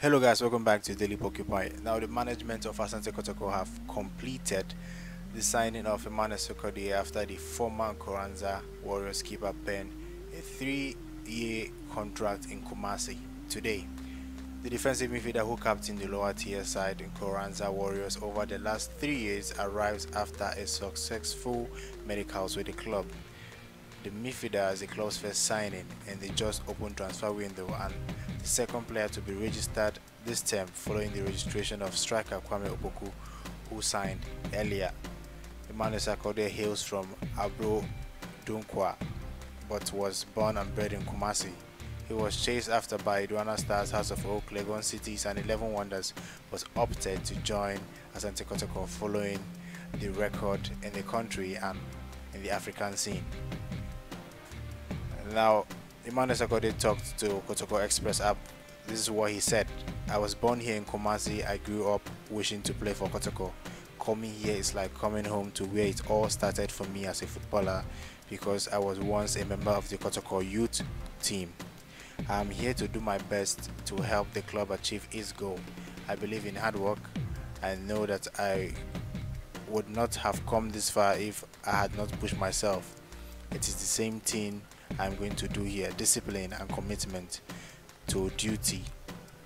Hello guys, welcome back to Daily Pokepie. Now the management of Asante Kotoko have completed the signing of Emmanuel Sarkodie after the former Koranza Warriors keeper penned a three-year contract in Kumasi today. The defensive midfielder who captained the lower tier side in Koranza Warriors over the last three years arrives after a successful medicals with the club. The midfielder is a club's first signing in the just open transfer window and the second player to be registered this term following the registration of striker Kwame Opoku who signed earlier. Emmanuel Sarkodie hails from Abura Dunkwa but was born and bred in Kumasi. He was chased after by Aduana Stars, Hearts of Oak, Legon Cities and 11 Wonders but opted to join Asante Kotoko following the record in the country and in the African scene. Now, Emmanuel Sarkodie talked to Kotoko Express app. This is what he said. I was born here in Kumasi. I grew up wishing to play for Kotoko. Coming here is like coming home to where it all started for me as a footballer because I was once a member of the Kotoko youth team. I'm here to do my best to help the club achieve its goal. I believe in hard work. I know that I would not have come this far if I had not pushed myself. It is the same thing I'm going to do here. Discipline and commitment to duty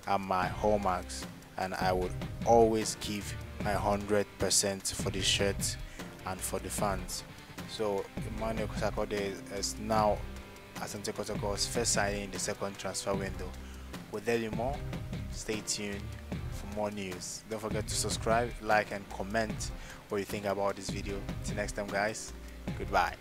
are my hallmarks, and I would always give my 100% for the shirt and for the fans. So, Emmanuel Sarkodie is now Asante Kotoko's first signing in the second transfer window. Will there be more? Stay tuned for more news. Don't forget to subscribe, like, and comment what you think about this video. Till next time, guys. Goodbye.